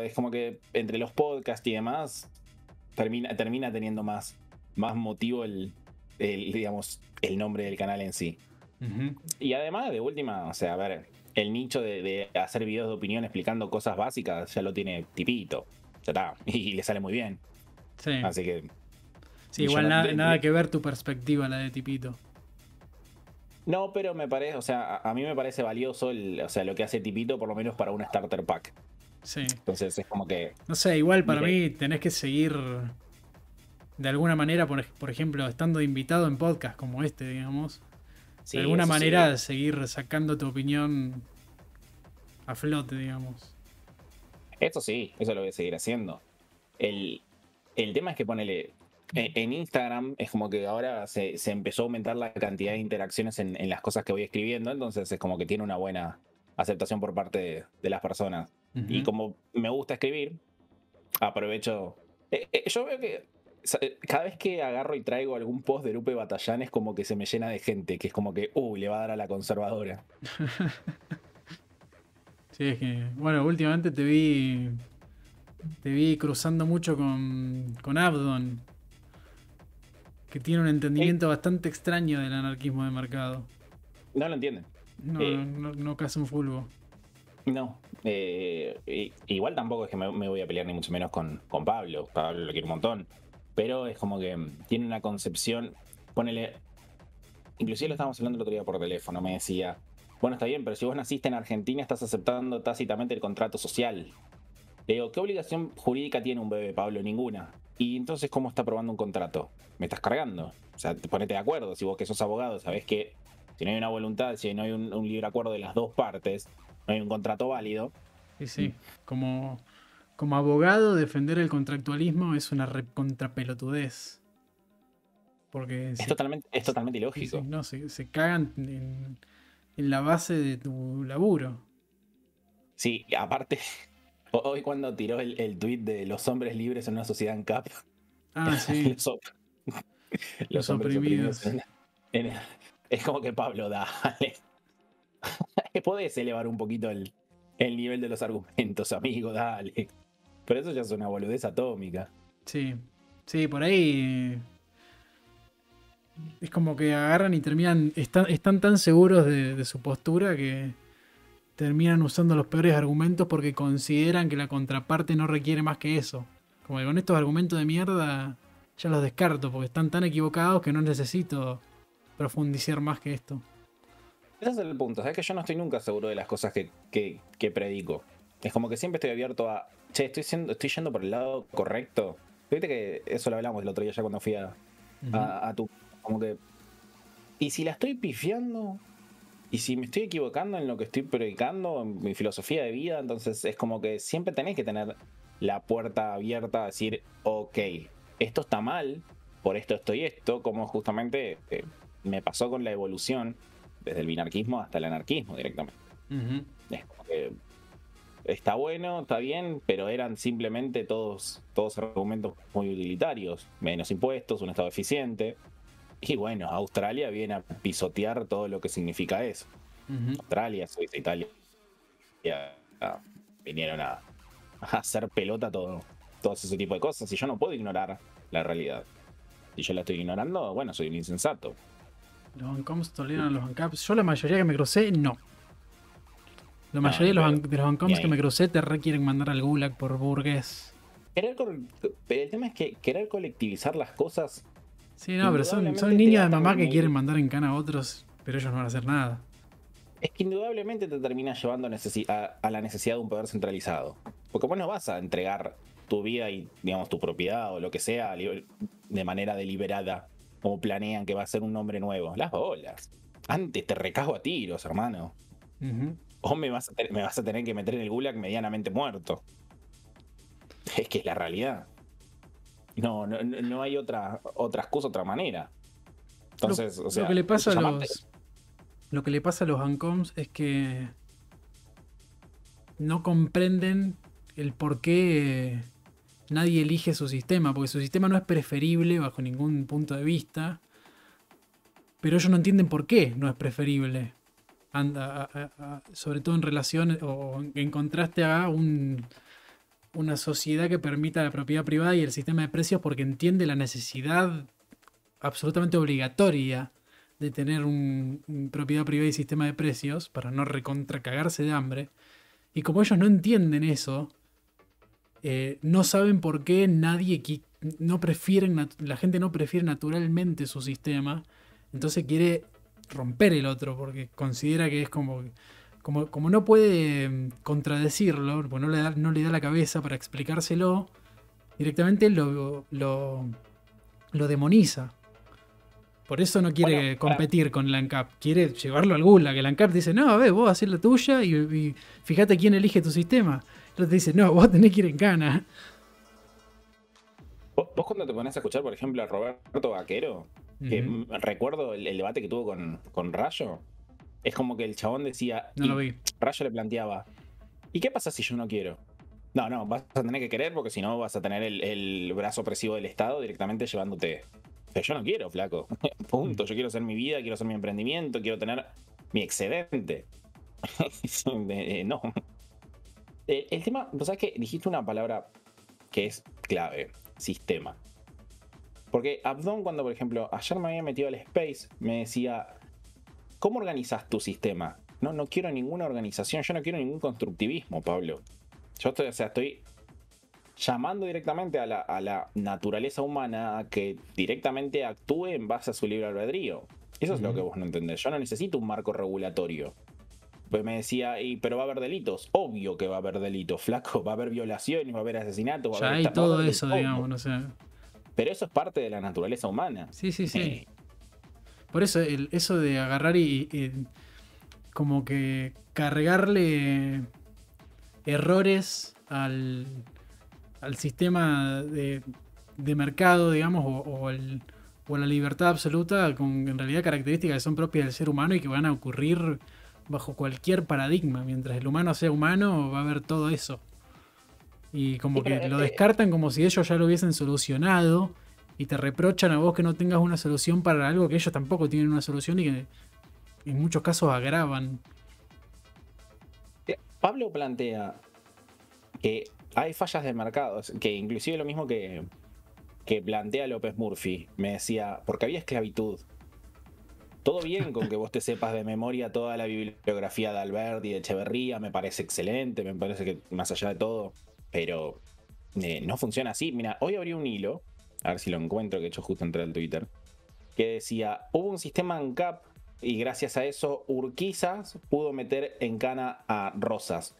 pero es como que entre los podcasts y demás termina, termina teniendo más, más motivo el, digamos, el nombre del canal en sí. Y además, de última, o sea, a ver, el nicho de, hacer videos de opinión explicando cosas básicas ya lo tiene tipito. Ya está. Y le sale muy bien. Sí. Así que. Sí, igual nada, que ver tu perspectiva, la de tipito. No, pero me parece, o sea, a, mí me parece valioso o sea, lo que hace Tipito, por lo menos para un starter pack. Sí. Entonces es como que. No sé, igual para mí tenés que seguir de alguna manera, por, por, ejemplo, estando invitado en podcast como este, digamos. de alguna manera seguir sacando tu opinión a flote, digamos. Eso sí, eso lo voy a seguir haciendo. El, el tema es que ponele. En Instagram es como que ahora se, empezó a aumentar la cantidad de interacciones en, las cosas que voy escribiendo, entonces es como que tiene una buena aceptación por parte de, las personas. Y como me gusta escribir, aprovecho. Eh, eh, yo veo que cada vez que agarro y traigo algún post de Lupe Batallán es como que se me llena de gente, que es como que, uy, le va a dar a la conservadora. sí, es que, bueno, últimamente te vi, te vi cruzando mucho con, con Abdon, que tiene un entendimiento bastante extraño del anarquismo de mercado. No lo entienden. No, eh, no, no, un fulbo. No, eh, igual tampoco es que me, voy a pelear ni mucho menos con, con Pablo. Pablo lo quiere un montón. Pero es como que tiene una concepción. Ponele. Inclusive lo estábamos hablando el otro día por teléfono. Me decía. Bueno, está bien, pero si vos naciste en Argentina, estás aceptando tácitamente el contrato social. Le digo, ¿qué obligación jurídica tiene un bebé, Pablo? Ninguna. Y entonces, ¿cómo está aprobando un contrato? Me estás cargando. O sea, ponete de acuerdo. Si vos que sos abogado, sabés que si no hay una voluntad, si no hay un, libre acuerdo de las dos partes, hay un contrato válido. Sí, sí. Como, como abogado, defender el contractualismo es una contrapelotudez. Porque es, totalmente, es totalmente ilógico. no, se, cagan en, la base de tu laburo. Sí, aparte, hoy cuando tiró el, el tweet de los hombres libres en una sociedad en CAP. Ah, sí. los, oprimidos. Es como que Pablo, dale. Podés elevar un poquito el, nivel de los argumentos, amigo, dale. Pero eso ya es una boludez atómica. Sí, sí, por ahí. Es como que agarran y terminan. Están, están tan seguros de, su postura que terminan usando los peores argumentos porque consideran que la contraparte no requiere más que eso. Como que con estos argumentos de mierda ya los descarto porque están tan equivocados que no necesito profundizar más que esto. Ese es el punto, es que yo no estoy nunca seguro de las cosas que, predico. Es como que siempre estoy abierto a, che, estoy, siendo, estoy yendo por el lado correcto. Viste que eso lo hablamos el otro día ya cuando fui a, a, tu... Como que... Y si la estoy pifiando, y si me estoy equivocando en lo que estoy predicando, en mi filosofía de vida, entonces es como que siempre tenés que tener la puerta abierta a decir, ok, esto está mal, por esto estoy esto, como justamente eh, me pasó con la evolución desde el binarquismo hasta el anarquismo directamente. está bueno, está bien, pero eran simplemente todos, todos argumentos muy utilitarios. Menos impuestos, un estado eficiente. Y bueno, Australia viene a pisotear todo lo que significa eso. Australia, Suiza, Italia. vinieron a, hacer pelota todo, todo ese tipo de cosas. Y yo no puedo ignorar la realidad. Si yo la estoy ignorando, bueno, soy un insensato. Los Ancoms toleran los ANCAPs. Yo la mayoría que me crucé, no. La mayoría de los, de los que me crucé te requieren mandar al gulag por burgués. el tema es que querer colectivizar las cosas. Sí, no, pero son, son niños de mamá que quieren mandar en cana a otros, pero ellos no van a hacer nada. Es que indudablemente te termina llevando a, a, la necesidad de un poder centralizado. Porque vos no vas a entregar tu vida y, digamos, tu propiedad o lo que sea de manera deliberada como planean que va a ser un nombre nuevo. Las bolas. Antes te recago a tiros, hermano. O me vas, a me vas a tener que meter en el gulag medianamente muerto. Es que es la realidad. No, no, no hay otra, otra excusa, otra manera. Entonces, lo, o sea, lo que le pasa a los. Lo que le pasa a los Ancoms es que no comprenden el por qué nadie elige su sistema, porque su sistema no es preferible bajo ningún punto de vista, pero ellos no entienden por qué no es preferible. Sobre todo en relación o en contraste a un, una sociedad que permita la propiedad privada y el sistema de precios porque entiende la necesidad absolutamente obligatoria de tener un, propiedad privada y sistema de precios para no recontracagarse de hambre. Y como ellos no entienden eso, eh, no saben por qué nadie no prefieren, la gente no prefiere naturalmente su sistema, entonces quiere romper el otro porque considera que es como como, como no puede mm, contradecirlo, porque no le, da, no le da la cabeza para explicárselo, directamente lo, lo, lo demoniza. Por eso no quiere competir con la ANCAP, quiere llevarlo al gula, que la ANCAP dice, no, a ver, vos haces la tuya y, fíjate quién elige tu sistema. Entonces te dice, no, vos tenés que ir en cana. ¿Vos, cuando te pones a escuchar, por ejemplo, a Roberto Vaquero, que recuerdo el, debate que tuvo con, con Rayo, es como que el chabón decía. No lo vi. Rayo le planteaba. ¿Y qué pasa si yo no quiero? No, no, vas a tener que querer porque si no vas a tener el, brazo opresivo del Estado directamente llevándote. Pero yo no quiero, flaco. Punto. Yo quiero hacer mi vida, quiero hacer mi emprendimiento, quiero tener mi excedente. Eh, no. Eh, el tema, vos sabes que dijiste una palabra que es clave: sistema. Porque Abdon, cuando por ejemplo ayer me había metido al Space, me decía: ¿Cómo organizas tu sistema? No, no quiero ninguna organización, yo no quiero ningún constructivismo, Pablo. Yo estoy, o sea, estoy llamando directamente a la, naturaleza humana a que directamente actúe en base a su libre albedrío. Eso es lo que vos no entendés. Yo no necesito un marco regulatorio. Pues me decía, y, pero va a haber delitos. Obvio que va a haber delitos, flaco. Va a haber violaciones, va a haber asesinatos. ya hay todo eso, digamos, no sé. Pero eso es parte de la naturaleza humana. Sí, sí, sí. Eh, por eso, el, eso de agarrar y, como que cargarle errores al, al sistema de, de, mercado, digamos, o, o, el, o, la libertad absoluta, con en realidad características que son propias del ser humano y que van a ocurrir bajo cualquier paradigma. Mientras el humano sea humano, va a haber todo eso. Y como que lo descartan como si ellos ya lo hubiesen solucionado y te reprochan a vos que no tengas una solución para algo que ellos tampoco tienen una solución y que en muchos casos agravan. Eh, Pablo plantea que hay fallas de mercado, que inclusive lo mismo que, que plantea López Murphy, me decía, porque había esclavitud. Todo bien con que vos te sepas de memoria toda la bibliografía de Albert y de Echeverría, me parece excelente, me parece que más allá de todo, pero eh, no funciona así. Mira, hoy abrí un hilo a ver si lo encuentro, que he hecho justo entre el Twitter, que decía, hubo un sistema ANCAP y gracias a eso Urquizas pudo meter en cana a Rosas.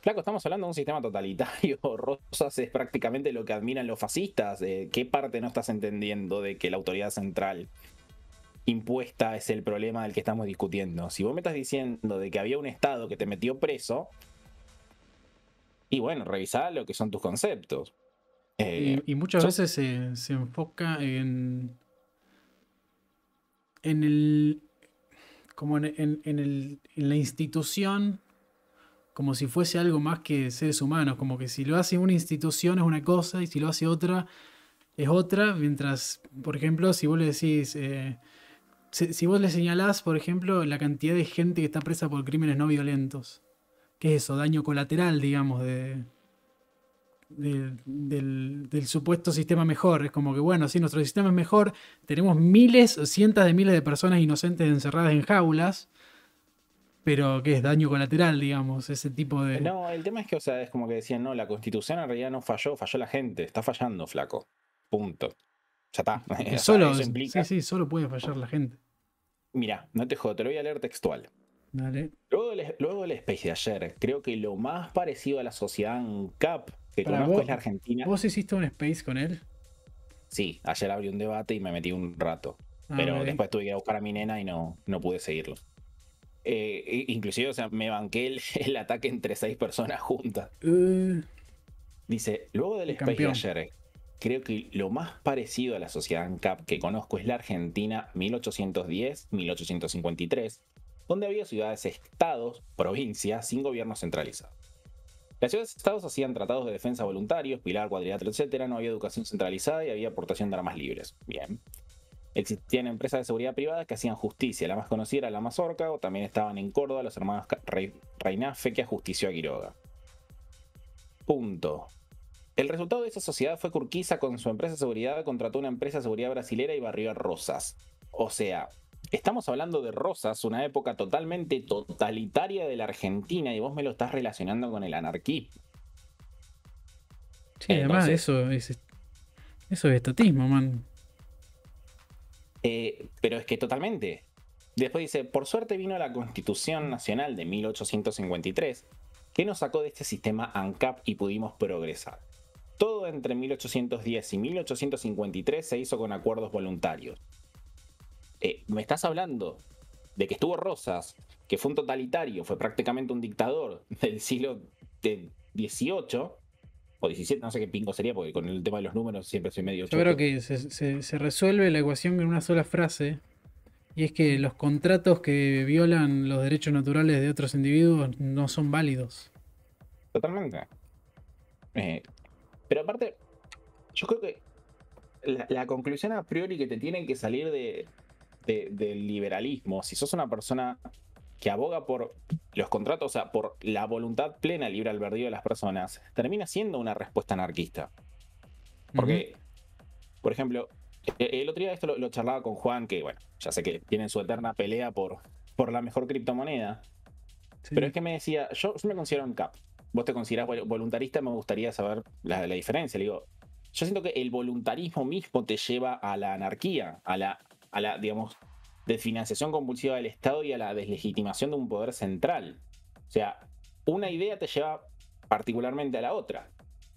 Flaco, estamos hablando de un sistema totalitario. Rosas es prácticamente lo que admiran los fascistas. Eh, ¿Qué parte no estás entendiendo de que la autoridad central impuesta es el problema del que estamos discutiendo? Si vos me estás diciendo de que había un Estado que te metió preso, y bueno, revisá lo que son tus conceptos. Eh, y, muchas veces se, enfoca en. en el. como en, el, en la institución como si fuese algo más que seres humanos, como que si lo hace una institución es una cosa y si lo hace otra es otra, mientras, por ejemplo, si vos le decís, eh, si, vos le señalás, por ejemplo, la cantidad de gente que está presa por crímenes no violentos, ¿qué es eso? Daño colateral, digamos, de, del, supuesto sistema mejor. Es como que, bueno, si nuestro sistema es mejor, tenemos miles, cientos de miles de personas inocentes encerradas en jaulas, pero que es daño colateral, digamos, ese tipo de... No, el tema es que, o sea, es como que decían, no, la constitución en realidad no falló, falló la gente, está fallando, flaco. Punto. Ya está. solo, Sí, sí, solo puede fallar la gente. Mira, no te jodo, te lo voy a leer textual. Dale. Luego del, luego del space de ayer, creo que lo más parecido a la sociedad en CAP que conozco es la Argentina. ¿Vos hiciste un space con él? Sí, ayer abrí un debate y me metí un rato. Ah, pero después tuve que ir a buscar a mi nena y no, no pude seguirlo. Eh, inclusive, o sea, me banqué el, ataque entre seis personas juntas. Uh. Dice, luego del space de ayer, creo que lo más parecido a la sociedad ANCAP que conozco es la Argentina 1810-1853, donde había ciudades-estados, provincias, sin gobierno centralizado. Las ciudades-estados hacían tratados de defensa voluntarios, pilar, cuadrilátero, etc. No había educación centralizada y había aportación de armas libres. Bien. Existían empresas de seguridad privada que hacían justicia. La más conocida era la Mazorca, o también estaban en Córdoba los hermanos Reinafe que ajustició a Quiroga. Punto. El resultado de esa sociedad fue que Urquiza con su empresa de seguridad contrató una empresa de seguridad brasilera y barrió a Rosas. O sea, estamos hablando de Rosas, una época totalmente totalitaria de la Argentina y vos me lo estás relacionando con el anarquismo. Sí, además eso es, eso es estatismo, man. Eh, pero es que totalmente. Después dice, por suerte vino la Constitución Nacional de 1853, que nos sacó de este sistema ANCAP y pudimos progresar. Todo entre 1810 y 1853 se hizo con acuerdos voluntarios. Eh, me estás hablando de que estuvo Rosas, que fue un totalitario, fue prácticamente un dictador del siglo XVIII, o 17, no sé qué pingo sería, porque con el tema de los números siempre soy medio... Yo creo que se, resuelve la ecuación en una sola frase, y es que los contratos que violan los derechos naturales de otros individuos no son válidos. Totalmente. Eh, pero aparte, yo creo que la, conclusión a priori que te tienen que salir de, del liberalismo, si sos una persona que aboga por los contratos, o sea, por la voluntad plena libre albedrío de las personas, termina siendo una respuesta anarquista. Porque, por ejemplo, e, el otro día esto lo, charlaba con Juan, que bueno, ya sé que tienen su eterna pelea por, por la mejor criptomoneda. Pero es que me decía, yo, me considero un CAP. Vos te considerás voluntarista, me gustaría saber la, diferencia. Le digo, yo siento que el voluntarismo mismo te lleva a la anarquía, a la, a la digamos, desfinanciación compulsiva del Estado y a la deslegitimación de un poder central. O sea, una idea te lleva particularmente a la otra.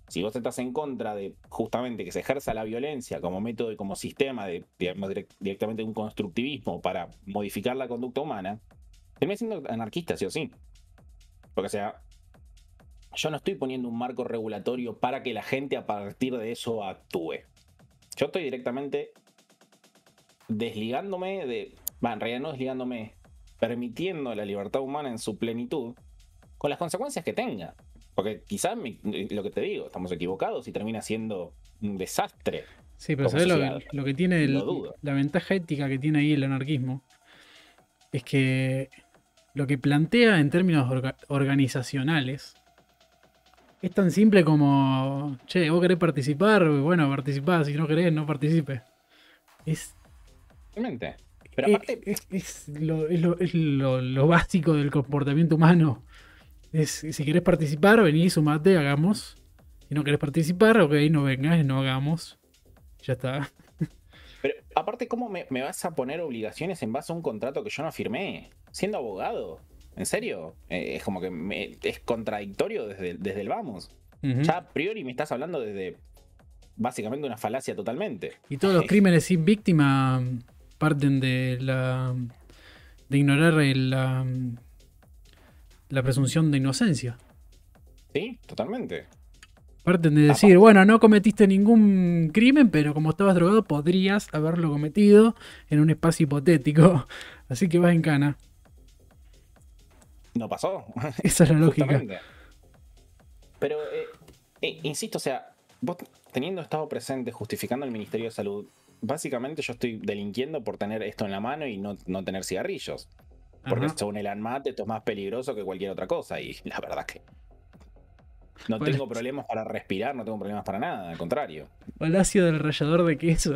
Si vos estás en contra de justamente que se ejerza la violencia como método y como sistema de, digamos, directamente un constructivismo para modificar la conducta humana, terminas siendo anarquista, sí o sí. Porque, o sea, yo no estoy poniendo un marco regulatorio para que la gente a partir de eso actúe. Yo estoy directamente desligándome de. Va, en realidad no desligándome, permitiendo la libertad humana en su plenitud, con las consecuencias que tenga. Porque quizás lo que te digo, estamos equivocados y termina siendo un desastre. Sí, pero ¿sabes lo, que tiene la ventaja ética que tiene ahí el anarquismo? Es que lo que plantea en términos organizacionales es tan simple como, che, vos querés participar, bueno, participá, si no querés, no participes. Es pero eh, aparte. Es, lo, básico del comportamiento humano. Es, si querés participar, vení, sumate, hagamos. Si no querés participar, ok, no vengas, no hagamos. Ya está. Pero aparte, ¿cómo me, vas a poner obligaciones en base a un contrato que yo no firmé? Siendo abogado. ¿En serio? Eh, es como que es contradictorio desde, desde el vamos. Ya a priori me estás hablando desde básicamente una falacia totalmente. Y todos los crímenes sin víctima parten de la de ignorar la, la presunción de inocencia. Sí, totalmente. Parten de decir, bueno, no cometiste ningún crimen, pero como estabas drogado podrías haberlo cometido en un espacio hipotético. Así que vas en cana. No pasó. Esa es la lógica. Pero, eh, eh, insisto, o sea, vos teniendo estado presente, justificando el Ministerio de Salud, básicamente yo estoy delinquiendo por tener esto en la mano y no, tener cigarrillos. Porque según el ANMAT esto es más peligroso que cualquier otra cosa. Y la verdad que no tengo problemas para respirar, no tengo problemas para nada, al contrario. Palacio del rallador de queso.